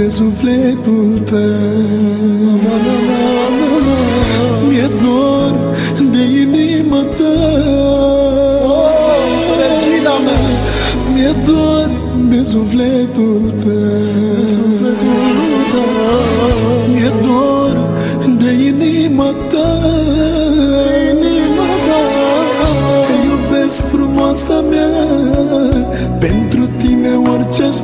de sufletul tău. Mi-e dor de inima ta Regina mea. Mi-e dor de sufletul tău. Sufletul tău Mi-e dor de inima ta Inima ta Te iubesc frumoasa mea. Pentru tine orice aș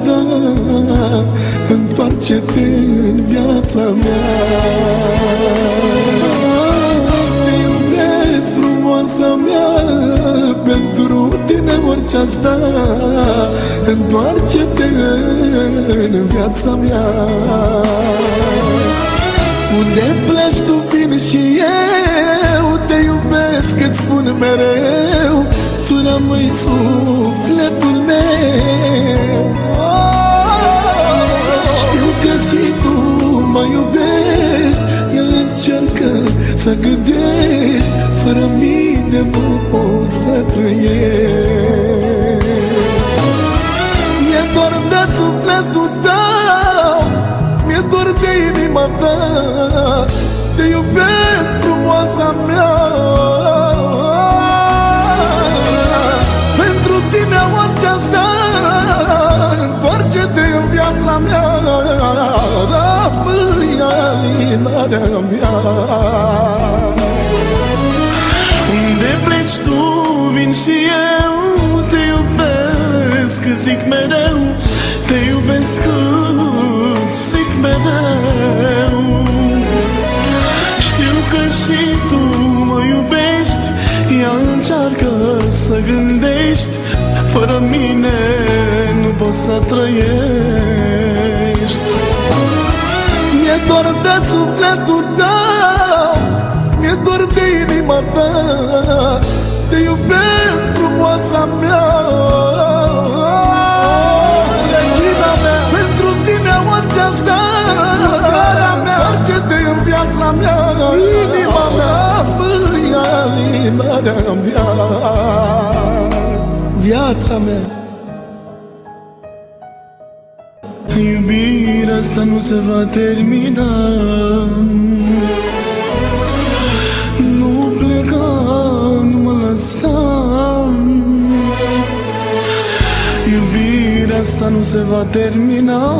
da Întoarce-te în viața mea. Te iubesc frumoasa mea Pentru tine orice aș da. Întoarce-te în viața mea. Unde pleci tu vin și eu Te iubesc, îți spun mereu Tu rămâi sufletul meu și tu mă iubești El încearcă să gândești Fără mine nu pot să trăiesc. Mi-e dor de sufletul tău Mi-e dor de inima ta Te iubesc, frumoasa mea. Pentru tine orice aș da Întoarce-te în viața mea Rămâi alinarea mea Unde pleci tu, vin și eu Te iubesc, zic mereu Te iubesc, zic mereu. Știu că și tu mă iubești Ea încearcă să gândești Fără mine nu poți să trăiești sufletul tău. Mi-e dor de inima ta Te iubesc, frumoasa mea. Regina mea Pentru tine orice aș da mea Orice-te în viața mea. Inima mea Mâi alinarea mea. Viața mea Iubirea asta nu se va termina. Nu pleca, nu mă lăsa. Iubirea asta nu se va termina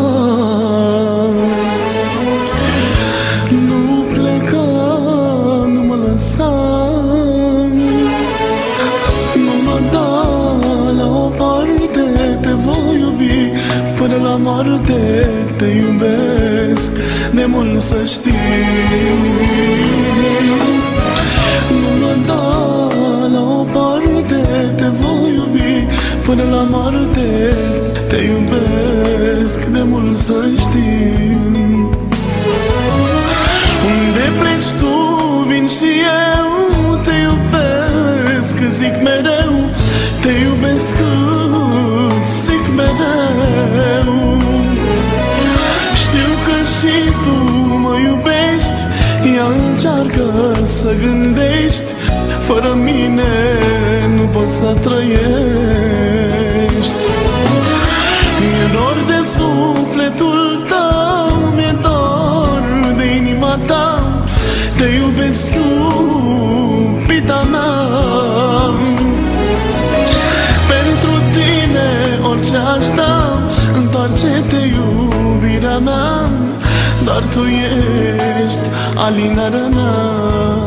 până la moarte Te iubesc de mult să știi Nu mă da la o parte Te voi iubi până la moarte Te iubesc de mult să mă iubești Ea încearcă să gândești Fără mine nu poți să trăiești. Mi-e dor de sufletul tău Mi-e dor de inima ta Te iubesc, iubita mea. Pentru tine orice aș da Întoarce-te, iubirea mea Doar tu ești alinarea mea